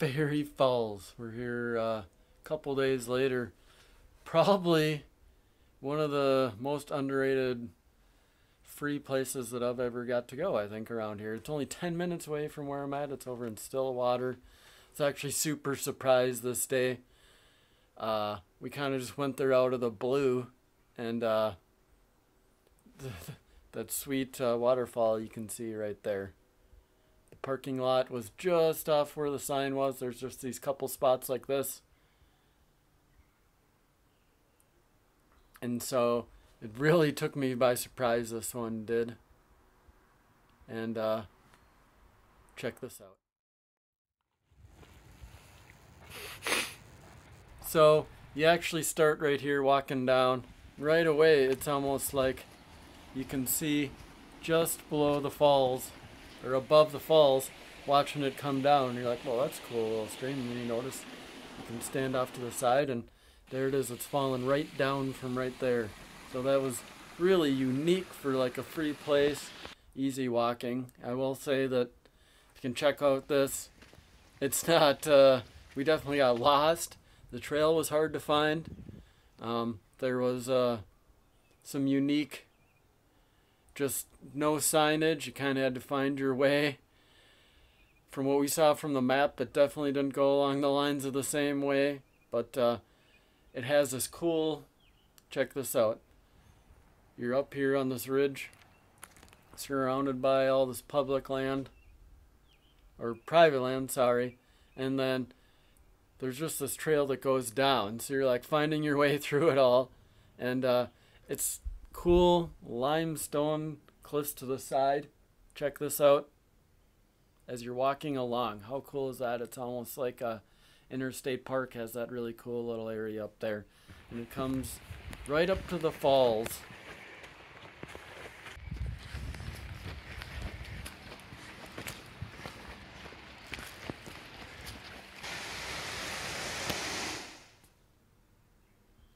Fairy Falls. We're here uh, a couple days later. Probably one of the most underrated free places that I've ever got to go, I think, around here. It's only 10 minutes away from where I'm at. It's over in Stillwater. It's actually super surprised this day. Uh, we kind of just went there out of the blue, and uh, that sweet uh, waterfall you can see right there parking lot was just off where the sign was. There's just these couple spots like this. And so it really took me by surprise, this one did. And uh, check this out. So you actually start right here walking down. Right away, it's almost like you can see just below the falls or above the falls, watching it come down. And You're like, well, that's a cool, little stream. And then you notice you can stand off to the side, and there it is. It's falling right down from right there. So that was really unique for like a free place, easy walking. I will say that you can check out this. It's not. Uh, we definitely got lost. The trail was hard to find. Um, there was uh, some unique just no signage. You kind of had to find your way. From what we saw from the map, that definitely didn't go along the lines of the same way. But uh, it has this cool, check this out. You're up here on this ridge, surrounded by all this public land, or private land, sorry. And then there's just this trail that goes down. So you're like finding your way through it all. And uh, it's cool limestone cliffs to the side. Check this out. As you're walking along, how cool is that? It's almost like a Interstate Park has that really cool little area up there. And it comes right up to the falls.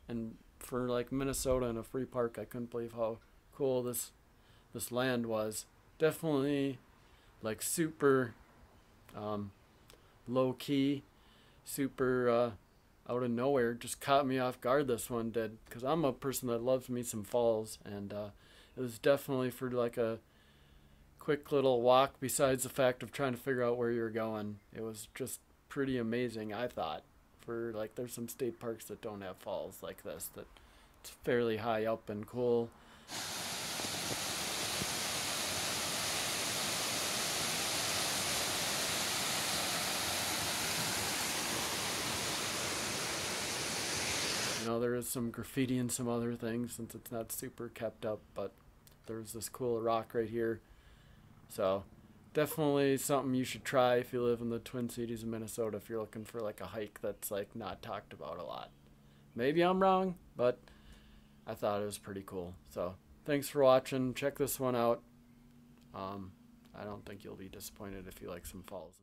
And for like Minnesota and a free park. I couldn't believe how cool this this land was. Definitely like super um, low key, super uh, out of nowhere. Just caught me off guard. This one did because I'm a person that loves me some falls, and uh, it was definitely for like a quick little walk. Besides the fact of trying to figure out where you're going, it was just pretty amazing. I thought for like there's some state parks that don't have falls like this that it's fairly high up and cool. You know, there is some graffiti and some other things since it's not super kept up, but there's this cool rock right here. So definitely something you should try if you live in the Twin Cities of Minnesota if you're looking for like a hike that's like not talked about a lot. Maybe I'm wrong, but I thought it was pretty cool. So thanks for watching. Check this one out. Um, I don't think you'll be disappointed if you like some falls.